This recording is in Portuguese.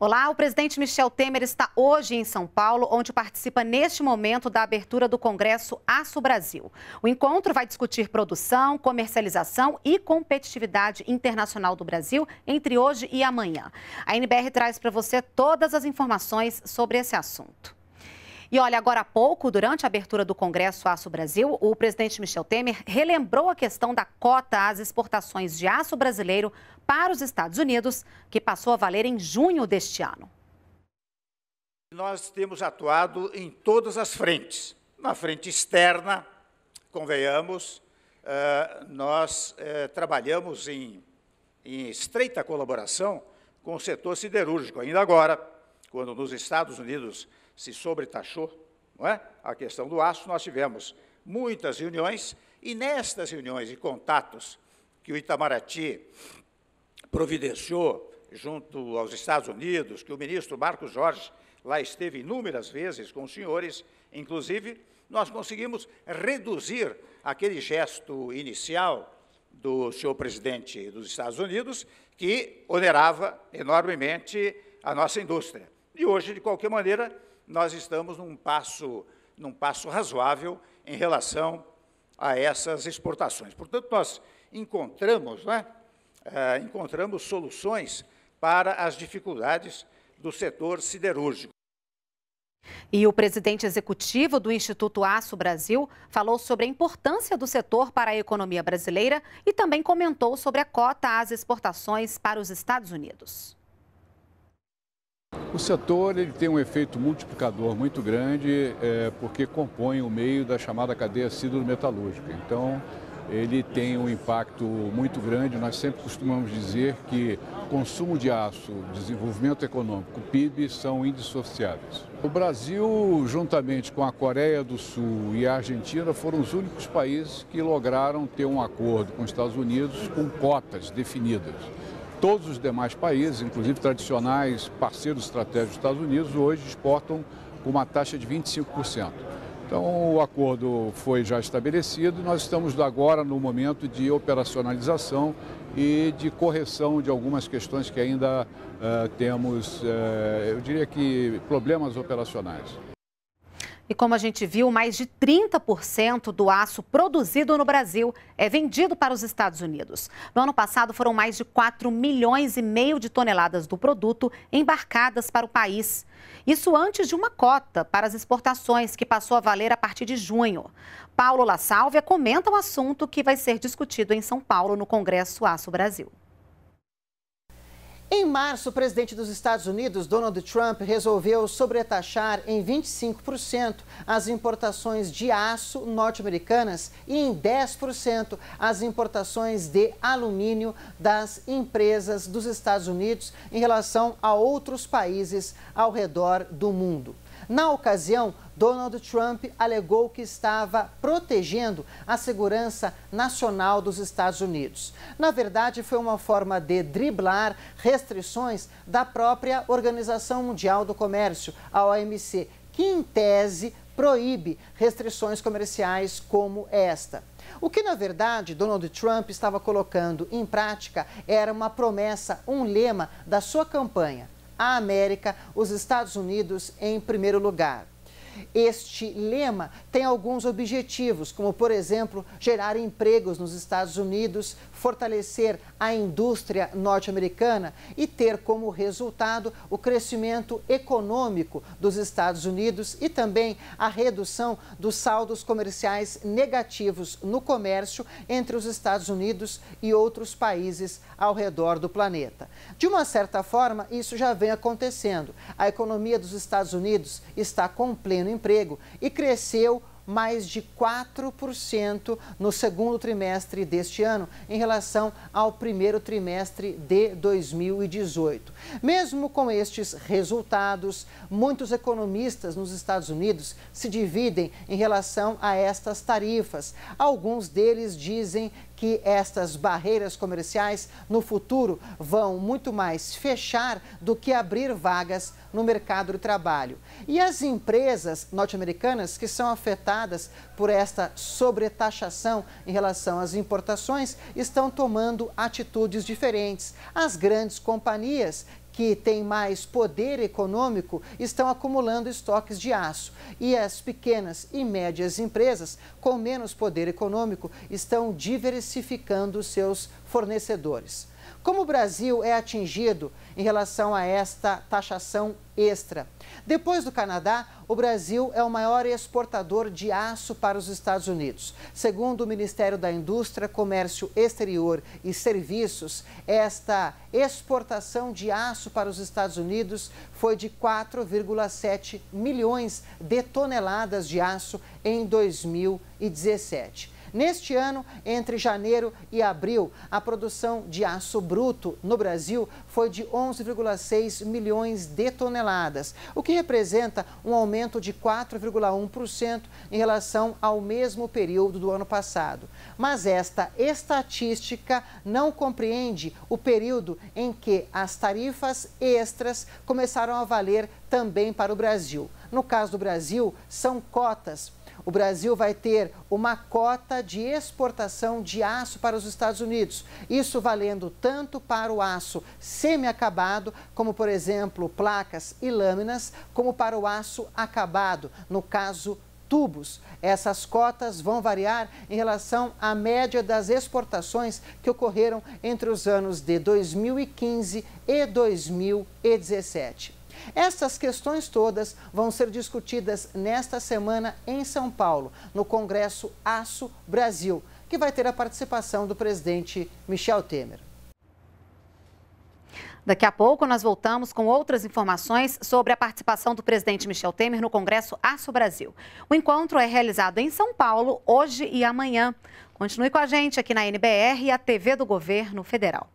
Olá, o presidente Michel Temer está hoje em São Paulo, onde participa neste momento da abertura do Congresso Aço Brasil. O encontro vai discutir produção, comercialização e competitividade internacional do Brasil entre hoje e amanhã. A NBR traz para você todas as informações sobre esse assunto. E olha, agora há pouco, durante a abertura do Congresso Aço Brasil, o presidente Michel Temer relembrou a questão da cota às exportações de aço brasileiro para os Estados Unidos, que passou a valer em junho deste ano. Nós temos atuado em todas as frentes. Na frente externa, convenhamos, eh, nós eh, trabalhamos em, em estreita colaboração com o setor siderúrgico. Ainda agora, quando nos Estados Unidos se sobretaxou não é? a questão do aço, nós tivemos muitas reuniões, e nestas reuniões e contatos que o Itamaraty providenciou junto aos Estados Unidos, que o ministro Marcos Jorge lá esteve inúmeras vezes com os senhores, inclusive, nós conseguimos reduzir aquele gesto inicial do senhor presidente dos Estados Unidos, que onerava enormemente a nossa indústria. E hoje, de qualquer maneira, nós estamos num passo, num passo razoável em relação a essas exportações. Portanto, nós encontramos, né, é, encontramos soluções para as dificuldades do setor siderúrgico. E o presidente executivo do Instituto Aço Brasil falou sobre a importância do setor para a economia brasileira e também comentou sobre a cota às exportações para os Estados Unidos. O setor ele tem um efeito multiplicador muito grande é, porque compõe o meio da chamada cadeia siderometalúrgica. Então, ele tem um impacto muito grande. Nós sempre costumamos dizer que consumo de aço, desenvolvimento econômico, PIB são indissociáveis. O Brasil, juntamente com a Coreia do Sul e a Argentina, foram os únicos países que lograram ter um acordo com os Estados Unidos com cotas definidas. Todos os demais países, inclusive tradicionais parceiros estratégicos dos Estados Unidos, hoje exportam com uma taxa de 25%. Então, o acordo foi já estabelecido nós estamos agora no momento de operacionalização e de correção de algumas questões que ainda uh, temos, uh, eu diria que, problemas operacionais. E como a gente viu, mais de 30% do aço produzido no Brasil é vendido para os Estados Unidos. No ano passado, foram mais de 4 milhões e meio de toneladas do produto embarcadas para o país. Isso antes de uma cota para as exportações, que passou a valer a partir de junho. Paulo La Sálvia comenta o um assunto que vai ser discutido em São Paulo no Congresso Aço Brasil. Em março, o presidente dos Estados Unidos, Donald Trump, resolveu sobretaxar em 25% as importações de aço norte-americanas e em 10% as importações de alumínio das empresas dos Estados Unidos em relação a outros países ao redor do mundo. Na ocasião, Donald Trump alegou que estava protegendo a segurança nacional dos Estados Unidos. Na verdade, foi uma forma de driblar restrições da própria Organização Mundial do Comércio, a OMC, que, em tese, proíbe restrições comerciais como esta. O que, na verdade, Donald Trump estava colocando em prática era uma promessa, um lema da sua campanha a América, os Estados Unidos em primeiro lugar. Este lema tem alguns objetivos, como, por exemplo, gerar empregos nos Estados Unidos, fortalecer a indústria norte-americana e ter como resultado o crescimento econômico dos Estados Unidos e também a redução dos saldos comerciais negativos no comércio entre os Estados Unidos e outros países ao redor do planeta. De uma certa forma, isso já vem acontecendo. A economia dos Estados Unidos está com emprego e cresceu mais de 4% no segundo trimestre deste ano, em relação ao primeiro trimestre de 2018. Mesmo com estes resultados, muitos economistas nos Estados Unidos se dividem em relação a estas tarifas. Alguns deles dizem que estas barreiras comerciais no futuro vão muito mais fechar do que abrir vagas no mercado de trabalho. E as empresas norte-americanas que são afetadas por esta sobretaxação em relação às importações estão tomando atitudes diferentes. As grandes companhias que têm mais poder econômico estão acumulando estoques de aço e as pequenas e médias empresas com menos poder econômico estão diversificando seus fornecedores. Como o Brasil é atingido em relação a esta taxação extra? Depois do Canadá, o Brasil é o maior exportador de aço para os Estados Unidos. Segundo o Ministério da Indústria, Comércio Exterior e Serviços, esta exportação de aço para os Estados Unidos foi de 4,7 milhões de toneladas de aço em 2017. Neste ano, entre janeiro e abril, a produção de aço bruto no Brasil foi de 11,6 milhões de toneladas, o que representa um aumento de 4,1% em relação ao mesmo período do ano passado. Mas esta estatística não compreende o período em que as tarifas extras começaram a valer também para o Brasil. No caso do Brasil, são cotas o Brasil vai ter uma cota de exportação de aço para os Estados Unidos. Isso valendo tanto para o aço semi-acabado, como, por exemplo, placas e lâminas, como para o aço acabado, no caso tubos. Essas cotas vão variar em relação à média das exportações que ocorreram entre os anos de 2015 e 2017. Essas questões todas vão ser discutidas nesta semana em São Paulo, no Congresso Aço Brasil, que vai ter a participação do presidente Michel Temer. Daqui a pouco nós voltamos com outras informações sobre a participação do presidente Michel Temer no Congresso Aço Brasil. O encontro é realizado em São Paulo hoje e amanhã. Continue com a gente aqui na NBR e a TV do Governo Federal.